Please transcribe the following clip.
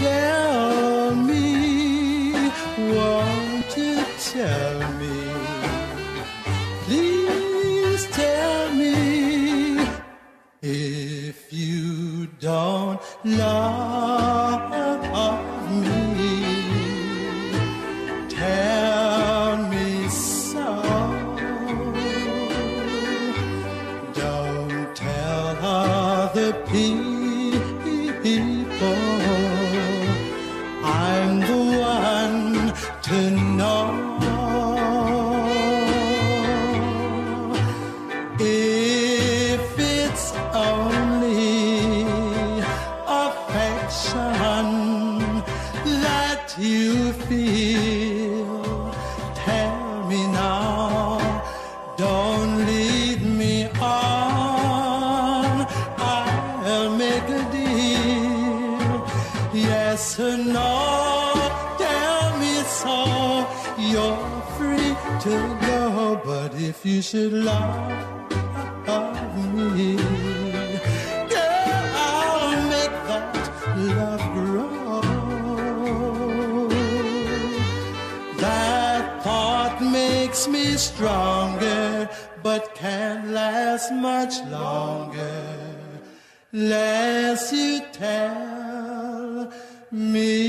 tell me, won't you tell me? Please tell me if you don't love me. Tell me so. Don't tell other people. To know. If it's only affection that you feel, tell me now. Don't lead me on. I'll make a deal. Yes or no. You're free to go, but if you should love me, girl, I'll make that love grow. That thought makes me stronger, but can't last much longer. Lest you tell me